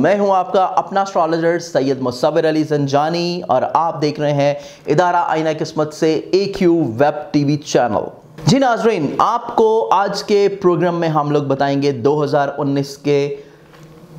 میں ہوں آپ کا اپنا اسٹرالوجر سید مصور علی زنجانی اور آپ دیکھ رہے ہیں ادارہ آئینہ قسمت سے A Q web T V channel جی ناظرین، آپ کو آج کے پروگرام میں ہم لوگ بتائیں گے دو ہزار انیس کے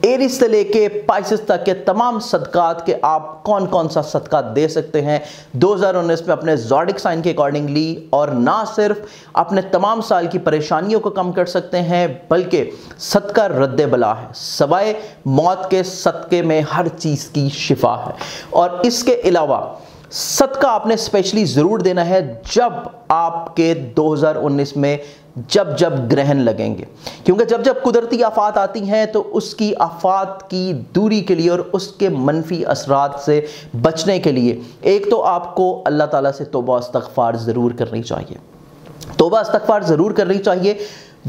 ایریس سے لے کے پائسس تک کے تمام صدقات کے آپ کون کون سا صدقات دے سکتے ہیں؟ دو ہزار انیس میں اپنے زوڈک سائن کے اکارڈنگلی اور نہ صرف اپنے تمام سال کی پریشانیوں کو کم کر سکتے ہیں، بلکہ صدقہ رد بلا ہے۔ سوائے موت کے صدقے میں ہر چیز کی شفا ہے۔ اور اس کے علاوہ صدقہ آپ نے اسپیشلی ضرور دینا ہے جب آپ کے دوہزار انیس میں جب جب گرہن لگیں گے۔ کیونکہ جب جب قدرتی آفات آتی ہیں تو اس کی آفات کی دوری کے لیے اور اس کے منفی اثرات سے بچنے کے لیے ایک تو آپ کو اللہ تعالیٰ سے توبہ استغفار ضرور کرنی چاہیے۔ توبہ استغفار ضرور کرنی چاہیے۔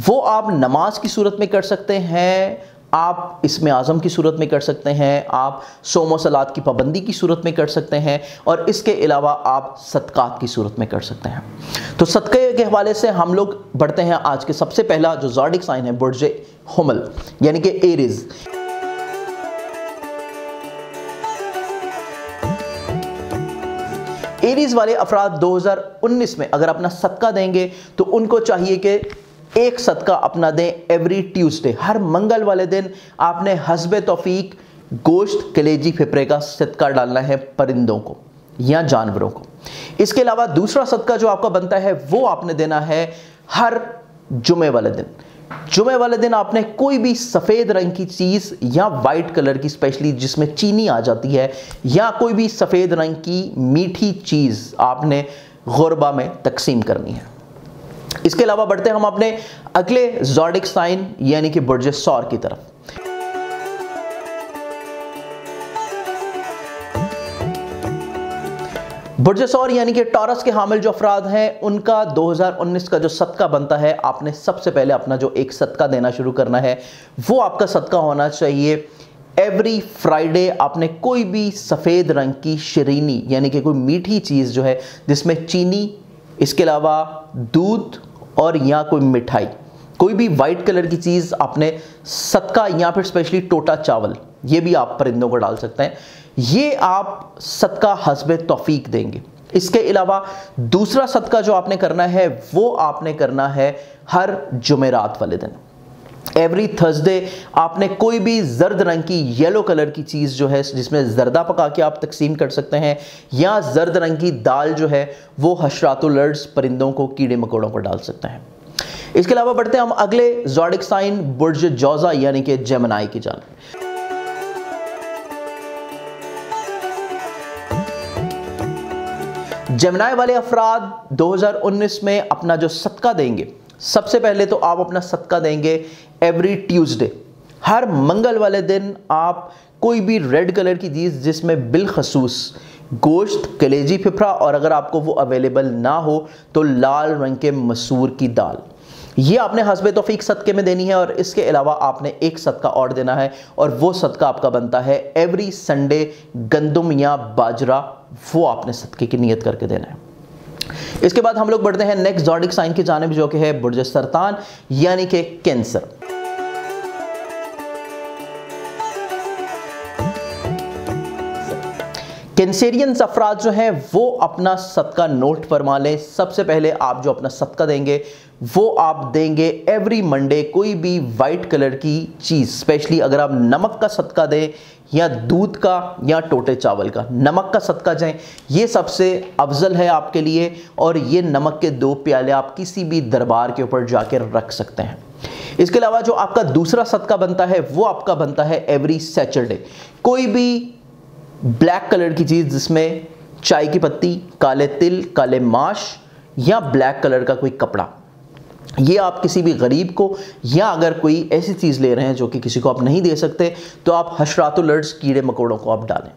وہ آپ نماز کی صورت میں کر سکتے ہیں آپ اس میں اعظم کی صورت میں کر سکتے ہیں، آپ سوم و سلاد کی پابندی کی صورت میں کر سکتے ہیں اور اس کے علاوہ آپ صدقات کی صورت میں کر سکتے ہیں۔ تو صدقے کے حوالے سے ہم لوگ بڑھتے ہیں آج کے سب سے پہلا جو زارڈک سائن ہے، برج حمل یعنی کہ ایریز۔ ایریز والے افراد دو ہزار انیس میں اگر اپنا صدقہ دیں گے تو ان کو چاہیے کہ ایک صدقہ اپنا دیں ایوری ٹیوزڈے ہر منگل والے دن آپ نے حسب توفیق گوشت کلیجی پھپرے کا صدقہ ڈالنا ہے پرندوں کو یا جانوروں کو۔ اس کے علاوہ دوسرا صدقہ جو آپ کا بنتا ہے وہ آپ نے دینا ہے ہر جمعے والے دن۔ جمعے والے دن آپ نے کوئی بھی سفید رنگ کی چیز یا وائٹ کلر کی اسپیشلی جس میں چینی آ جاتی ہے یا کوئی بھی سفید رنگ کی میٹھی چیز آپ نے غربہ میں تقسیم کرنی ہے۔ اس کے علاوہ بڑھتے ہم اپنے اگلے زوڈک سائن یعنی کہ برج سور کی طرف۔ برج سور یعنی کہ ٹورس کے حامل جو افراد ہیں، ان کا دو ہزار انیس کا جو صدقہ بنتا ہے، آپ نے سب سے پہلے اپنا جو ایک صدقہ دینا شروع کرنا ہے، وہ آپ کا صدقہ ہونا چاہیے۔ ایوری فرائیڈے آپ نے کوئی بھی سفید رنگ کی شرینی یعنی کہ کوئی میٹھی چیز جو ہے، جس میں چینی، اس کے علاوہ دودھ اور یا کوئی مٹھائی، کوئی بھی وائٹ کلر کی چیز آپ نے صدقہ یا پھر اسپیشلی ٹوٹا چاول، یہ بھی آپ پرندوں کو ڈال سکتے ہیں۔ یہ آپ صدقہ حسب توفیق دیں گے۔ اس کے علاوہ دوسرا صدقہ جو آپ نے کرنا ہے، وہ آپ نے کرنا ہے ہر جمعرات والے دن۔ ایوری تھرسڈے آپ نے کوئی بھی زرد رنگ کی یلو کلر کی چیز جو ہے، جس میں زردہ پکا کے آپ تقسیم کر سکتے ہیں، یا زرد رنگ کی دال جو ہے، وہ حشرات الرز پرندوں کو کیڑے مکوڑوں کو ڈال سکتے ہیں۔ اس کے علاوہ بڑھتے ہیں ہم اگلے زوڈک سائن برج جوزا یعنی کہ جیمنائی کی جانب۔ جیمنائی والے افراد دو ہزار انیس میں اپنا جو صدقہ دیں گے سب سے پہلے تو آپ اپنا صدقہ دیں گے ایوری ٹیوزڈے ہر منگل والے دن آپ کوئی بھی ریڈ کلر کی چیز جس میں بالخصوص گوشت، کلیجی پھپرا اور اگر آپ کو وہ اویلیبل نہ ہو تو لال رنگ کے مسور کی دال. یہ آپ نے حسب توفیق صدقے میں دینی ہے اور اس کے علاوہ آپ نے ایک صدقہ اور دینا ہے اور وہ صدقہ آپ کا بنتا ہے ایوری سنڈے گندم یا باجرا وہ آپ نے صدقے کی نیت کر کے دینا ہے. اس کے بعد ہم لوگ بڑھتے ہیں نیکسٹ زوڈک سائن کی جانب جو کہ ہے برج سرطان یعنی کہ کینسر کینسیرینز افراد جو ہیں وہ اپنا صدقہ نوٹ فرما لیں۔ سب سے پہلے آپ جو اپنا صدقہ دیں گے، وہ آپ دیں گے ایوری منڈے کوئی بھی وائٹ کلر کی چیز، اسپیشلی اگر آپ نمک کا صدقہ دیں یا دودھ کا یا ٹوٹے چاول کا۔ نمک کا صدقہ جائیں، یہ سب سے افضل ہے آپ کے لیے اور یہ نمک کے دو پیالے آپ کسی بھی دربار کے اوپر جا کے رکھ سکتے ہیں۔ اس کے علاوہ جو آپ کا دوسرا صدقہ بنتا ہے، وہ آپ کا بنتا ہے ایوری سیچرڈے کوئی بھی بلیک کلر کی چیز جس میں چائے کی پتی، کالے تل، کالے ماش یا بلیک کلر کا کوئی کپڑا۔ یہ آپ کسی بھی غریب کو یا اگر کوئی ایسی چیز لے رہے ہیں جو کہ کسی کو آپ نہیں دے سکتے، تو آپ حشرات الرز کیڑے مکوڑوں کو آپ ڈالیں۔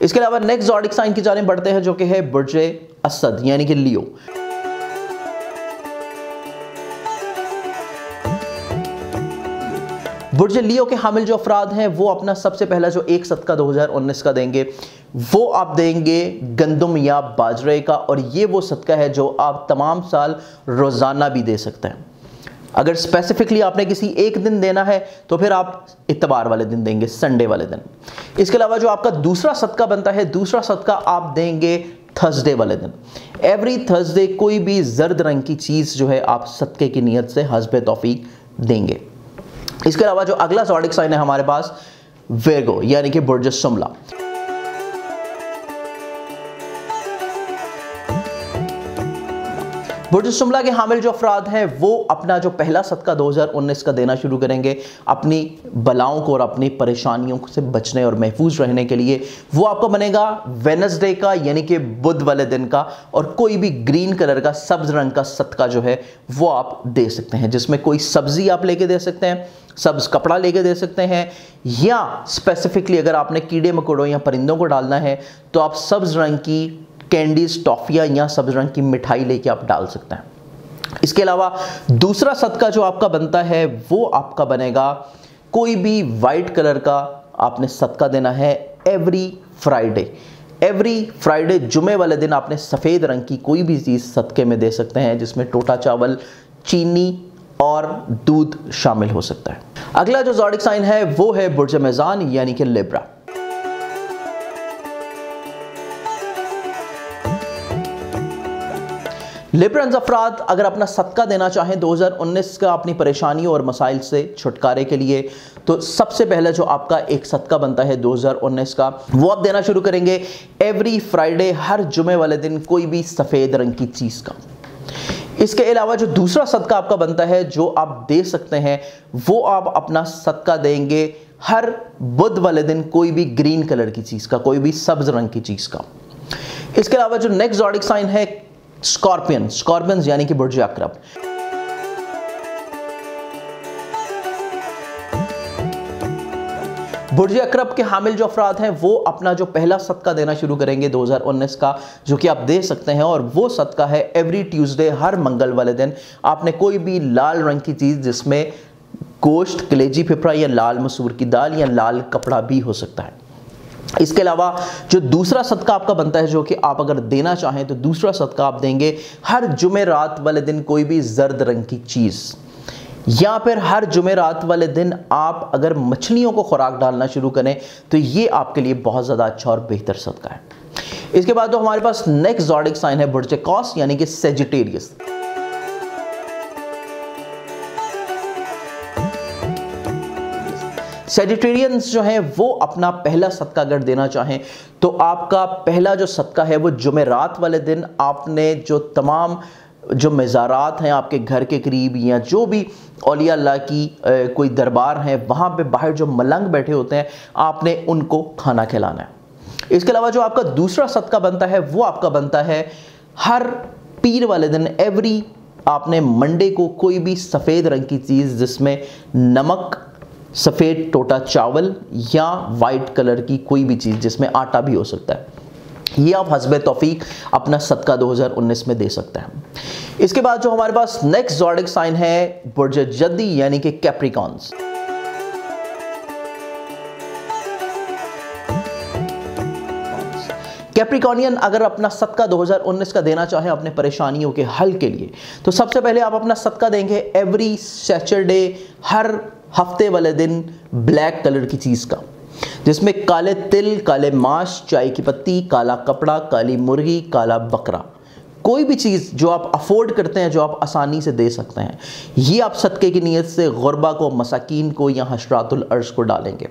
اس کے علاوہ نیکسٹ زوڈک سائن کی جانب بڑھتے ہیں جو کہ ہے برج اسد یعنی کہ لیو۔ برج لیو کے حامل جو افراد ہیں، وہ اپنا سب سے پہلا جو ایک صدقہ دو ہزار انیس کا دیں گے، وہ آپ دیں گے گندم یا باجرے کا، اور یہ وہ صدقہ ہے جو آپ تمام سال روزانہ بھی دے سکتے ہیں۔ اگر اسپیسیفکلی آپ نے کسی ایک دن دینا ہے، تو پھر آپ اتبار والے دن دیں گے سنڈے والے دن۔ اس کے علاوہ جو آپ کا دوسرا صدقہ بنتا ہے، دوسرا صدقہ آپ دیں گے تھرسڈے والے دن۔ ایوری تھرسڈے کوئی بھی زرد رنگ کی چیز جو ہے، آپ صدقے کی نیت سے حسب توفیق دیں گے۔ اس کے علاوہ جو اگلا زوڈک سائن ہے ہمارے پاس، ویرگو یعنی کہ برج شملہ برج سملہ کے حامل جو افراد ہیں، وہ اپنا جو پہلا صدقہ دو ہزار انیس کا دینا شروع کریں گے، اپنی بلاؤں کو اور اپنی پریشانیوں سے بچنے اور محفوظ رہنے کے لیے۔ وہ آپ کو بنے گا وینسڈے کا یعنی کہ بدھ والے دن کا، اور کوئی بھی گرین کلر کا، سبز رنگ کا صدقہ جو ہے، وہ آپ دے سکتے ہیں۔ جس میں کوئی سبزی آپ لے کے دے سکتے ہیں، سبز کپڑا لے کے دے سکتے ہیں، یا اسپیسیفکلی اگر آپ نے کیڑے مکوڑوں یا پرندوں کو ڈالنا ہے، تو آپ سبز رنگ کی کینڈیز ٹافیاں یا سبز رنگ کی مٹھائی لے کے آپ ڈال سکتے ہیں۔ اس کے علاوہ دوسرا صدقہ جو آپ کا بنتا ہے وہ آپ کا بنے گا کوئی بھی وائٹ کلر کا آپ نے صدقہ دینا ہے ایوری فرائیڈے۔ ایوری فرائیڈے جمعے والے دن آپ نے سفید رنگ کی کوئی بھی چیز صدقے میں دے سکتے ہیں جس میں ٹوٹا چاول، چینی اور دودھ شامل ہو سکتا ہے۔ اگلا جو زوڈک سائن ہے وہ ہے برج میزان یعنی کہ لیبرا۔ لبرنز افراد اگر اپنا صدقہ دینا چاہیں دو ہزار انیس کا اپنی پریشانیوں اور مسائل سے چھٹکارے کے لیے، تو سب سے پہلے جو آپ کا ایک صدقہ بنتا ہے دو ہزار انیس کا، وہ آپ دینا شروع کریں گے۔ ایوری فرائیڈے ہر جمعے والے دن کوئی بھی سفید رنگ کی چیز کا۔ اس کے علاوہ جو دوسرا صدقہ آپ کا بنتا ہے، جو آپ دے سکتے ہیں، وہ آپ اپنا صدقہ دیں گے۔ ہر بدھ والے دن کوئی بھی گرین کلر کی چیز کا، کوئی بھی سبز رنگ کی چیز کا۔ اس کے علاوہ جو نیکسٹ زوڈک سائن ہے سکارپین سکارپینز یعنی کہ برج اکرب برج اکرب کے حامل جو افراد ہیں، وہ اپنا جو پہلا صدقہ دینا شروع کریں گے دو ہزار انیس کا، جو کہ آپ دے سکتے ہیں، اور وہ صدقہ ہے ایوری ٹیوزڈے ہر منگل والے دن۔ آپ نے کوئی بھی لال رنگ کی چیز جس میں گوشت، کلیجی پھپڑا یا لال مسور کی دال یا لال کپڑا بھی ہو سکتا ہے۔ اس کے علاوہ جو دوسرا صدقہ آپ کا بنتا ہے جو کہ آپ اگر دینا چاہیں تو دوسرا صدقہ آپ دیں گے، ہر جمعہ رات والے دن کوئی بھی زرد رنگ کی چیز۔ یا پھر ہر جمعہ رات والے دن آپ اگر مچھلیوں کو خوراک ڈالنا شروع کریں تو یہ آپ کے لیے بہت زیادہ اچھا اور بہتر صدقہ ہے۔ اس کے بعد جو ہمارے پاس نیکسٹ زوڈک سائن ہے برج کاس یعنی کہ سیجیٹیریس سیجیٹیرینز جو ہیں وہ اپنا پہلا صدقہ اگر دینا چاہیں تو آپ کا پہلا جو صدقہ ہے وہ جمعرات والے دن آپ نے جو تمام جو مزارات ہیں آپ کے گھر کے قریب یا جو بھی اولیاء اللہ کی کوئی دربار ہیں، وہاں پہ باہر جو ملنگ بیٹھے ہوتے ہیں، آپ نے ان کو کھانا کھلانا ہے۔ اس کے علاوہ جو آپ کا دوسرا صدقہ بنتا ہے وہ آپ کا بنتا ہے ہر پیر والے دن ایوری آپ نے منڈے کو کوئی بھی سفید رنگ کی چیز جس میں نمک سفید ٹوٹا چاول یا وائٹ کلر کی کوئی بھی چیز جس میں آٹا بھی ہو سکتا ہے۔ یہ آپ حسب توفیق اپنا صدقہ دو ہزار انیس میں دے سکتے ہیں۔ اس کے بعد جو ہمارے پاس نیکسٹ زوڈک سائن ہے، برج جدی یعنی کہ کیپریکانز کیپریکونین اگر اپنا صدقہ دو ہزار انیس کا دینا چاہیں اپنے پریشانیوں کے حل کے لیے، تو سب سے پہلے آپ اپنا صدقہ دیں گے ایوری سیچرڈے ہر ہفتے والے دن بلیک کلر کی چیز کا، جس میں کالے تل، کالے ماش، چائے کی پتی، کالا کپڑا، کالی مرغی، کالا بکرا۔ کوئی بھی چیز جو آپ افورڈ کرتے ہیں، جو آپ آسانی سے دے سکتے ہیں، یہ آپ صدقے کی نیت سے غربہ کو، مساکین کو یا حشرات العرض کو ڈالیں گے۔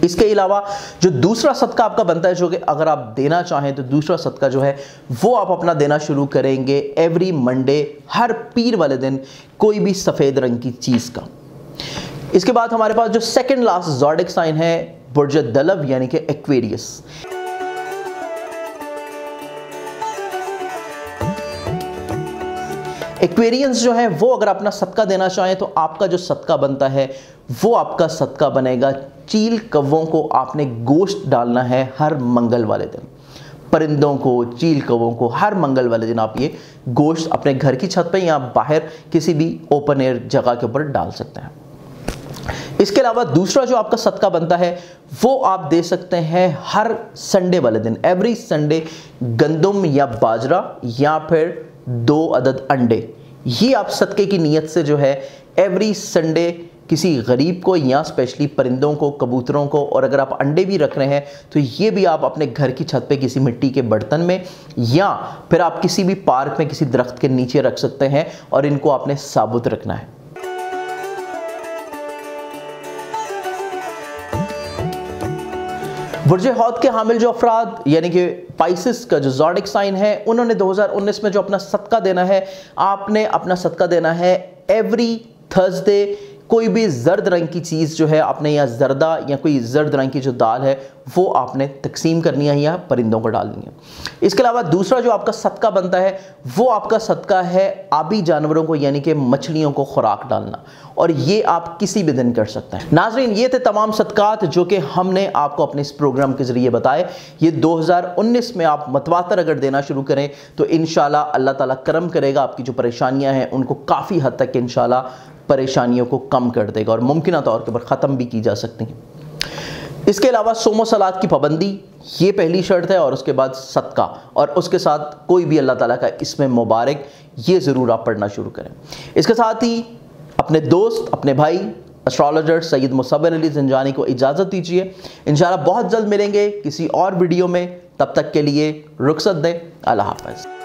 اس کے علاوہ جو دوسرا صدقہ آپ کا بنتا ہے، جو کہ اگر آپ دینا چاہیں تو دوسرا صدقہ جو ہے، وہ آپ اپنا دینا شروع کریں گے ایوری منڈے ہر پیر والے دن کوئی بھی سفید رنگ کی چیز کا۔ اس کے بعد ہمارے پاس جو سیکنڈ لاسٹ زوڈک سائن ہے، برج دلو یعنی کہ ایکویریس ایکویرینس جو ہیں، وہ اگر اپنا صدقہ دینا چاہیں تو آپ کا جو صدقہ بنتا ہے، وہ آپ کا صدقہ بنے گا۔ چیل کووں کو آپ نے گوشت ڈالنا ہے ہر منگل والے دن۔ پرندوں کو، چیل کووں کو ہر منگل والے دن آپ یہ گوشت اپنے گھر کی چھت پہ یا باہر کسی بھی اوپن ایئر جگہ کے اوپر ڈال سکتے ہیں۔ اس کے علاوہ دوسرا جو آپ کا صدقہ بنتا ہے، وہ آپ دے سکتے ہیں ہر سنڈے والے دن ایوری سنڈے گندم یا باجرہ یا پھر دو عدد انڈے۔ یہ آپ صدقے کی نیت سے جو ہے ایوری سنڈے کسی غریب کو یا اسپیشلی پرندوں کو، کبوتروں کو، اور اگر آپ انڈے بھی رکھ رہے ہیں، تو یہ بھی آپ اپنے گھر کی چھت پہ کسی مٹی کے برتن میں یا پھر آپ کسی بھی پارک میں کسی درخت کے نیچے رکھ سکتے ہیں، اور ان کو آپ نے ثابت رکھنا ہے۔ برج ہود کے حامل جو افراد یعنی کہ پائسس کا جو زارڈک سائن ہے، انہوں نے دو ہزار انیس میں جو اپنا صدقہ دینا ہے، آپ نے اپنا صدقہ دینا ہے ایوری تھرسڈے کوئی بھی زرد رنگ کی چیز جو ہے آپ نے یا زردہ یا کوئی زرد رنگ کی جو دال ہے وہ آپ نے تقسیم کرنی ہے یا پرندوں کو ڈالنی ہے۔ اس کے علاوہ دوسرا جو آپ کا صدقہ بنتا ہے وہ آپ کا صدقہ ہے آبی جانوروں کو یعنی کہ مچھلیوں کو خوراک ڈالنا اور یہ آپ کسی بھی دن کر سکتے ہیں۔ ناظرین، یہ تھے تمام صدقات جو کہ ہم نے آپ کو اپنے اس پروگرام کے ذریعے بتائے۔ یہ دو ہزار انیس میں آپ متواتر اگر دینا شروع کریں تو انشاءاللہ اللہ تعالیٰ کرم کرے گا۔ آپ کی جو پریشانیاں ہیں ان کو کافی حد تک انشاءاللہ پریشانیوں کو کم کر دے گا اور ممکنہ طور کے پر ختم بھی کی جا سکتی ہیں۔ اس کے علاوہ سوم و سلاد کی پابندی، یہ پہلی شرط ہے اور اس کے بعد صدقہ۔ اور اس کے ساتھ کوئی بھی اللہ تعالیٰ کا اس میں مبارک، یہ ضرور آپ پڑھنا شروع کریں۔ اس کے ساتھ ہی اپنے دوست، اپنے بھائی اسٹرالوجر سید مصبر علی زنجانی کو اجازت دیجیے انشاءاللہ بہت جلد ملیں گے کسی اور ویڈیو میں۔ تب تک کے لیے رخصت دیں۔ اللہ حافظ۔